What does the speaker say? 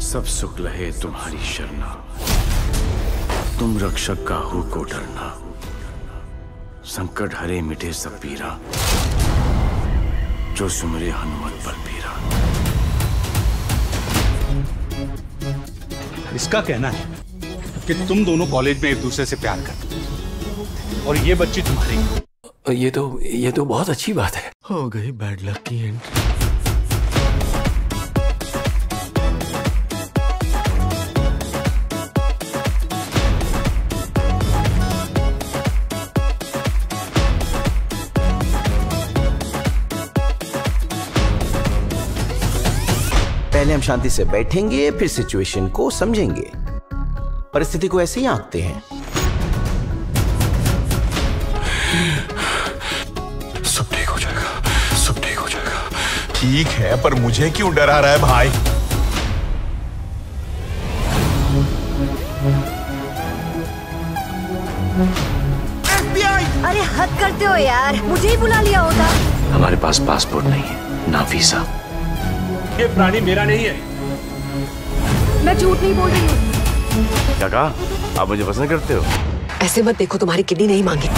सब सुख लहे तुम्हारी शरणा। तुम रक्षक का काहू को डरना। संकट हरे मिटे सब पीरा। जो सुमरे हनुमत बल पीरा। इसका कहना है कि तुम दोनों कॉलेज में एक दूसरे से प्यार करते और ये बच्ची तुम्हारी। ये तो ये तो बहुत अच्छी बात है। हो गई बैड लक की एंड पहले हम शांति से बैठेंगे फिर सिचुएशन को समझेंगे। परिस्थिति को ऐसे ही आंकते हैं। सब ठीक हो जाएगा सब ठीक हो जाएगा। ठीक है पर मुझे क्यों डरा रहा है भाई? अरे हद करते हो यार मुझे ही बुला लिया होता हमारे पास पासपोर्ट नहीं है ना वीसा ये प्राणी मेरा नहीं है। मैं झूठ नहीं बोल रही हूँ। क्या कहा आप मुझे पसंद करते हो? ऐसे मत देखो तुम्हारी किडनी नहीं मांगी।